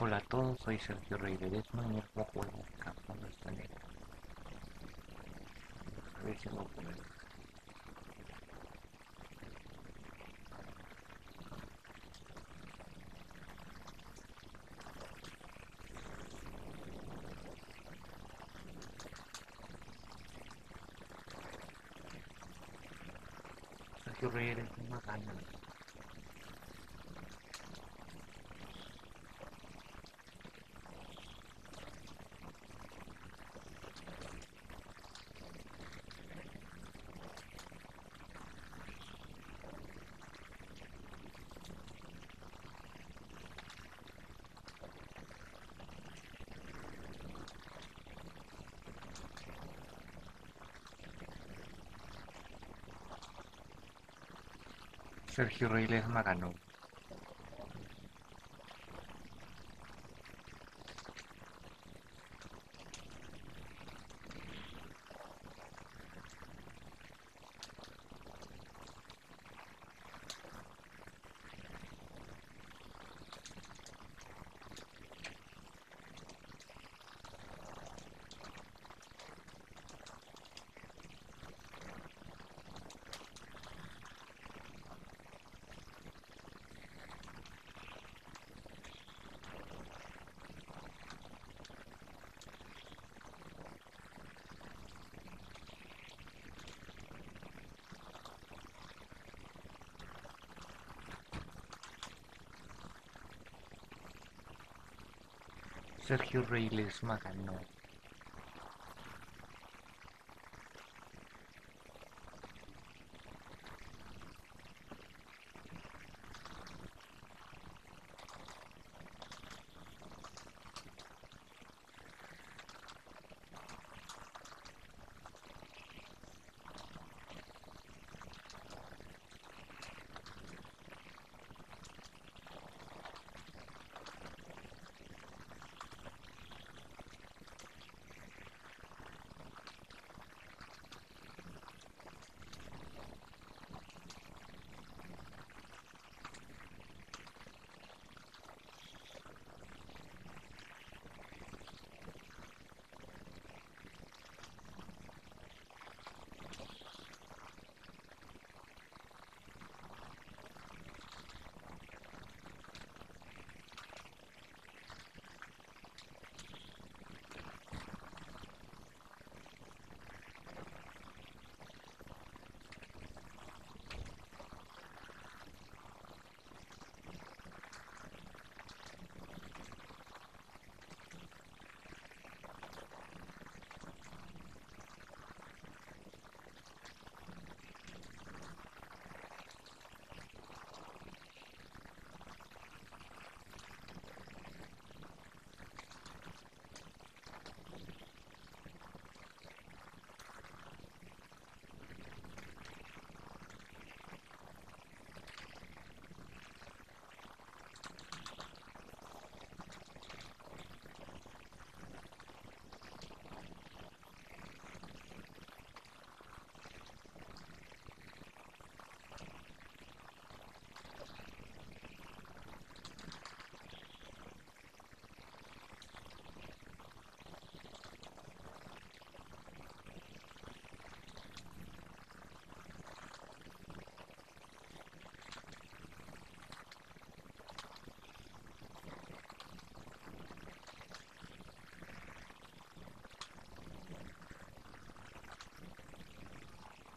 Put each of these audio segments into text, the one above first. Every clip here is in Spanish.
Hola a todos, soy Sergio Rey de Desma y el juego de Capcom está negro. A ver si lo puedo. Sergio Rey eres un Sergio Rey Ledesma Sergio Rey Ledesma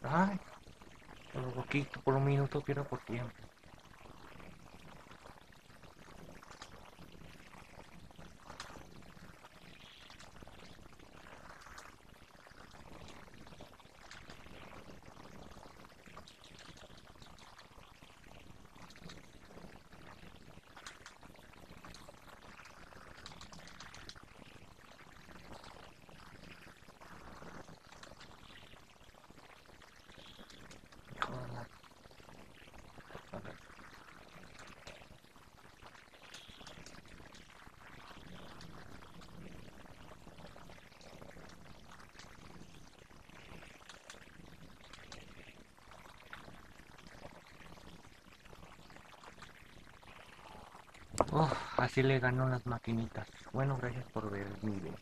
Ay, por un poquito, por un minuto pierdo por tiempo. Uf, así le ganó las maquinitas. Bueno, gracias por ver mi video.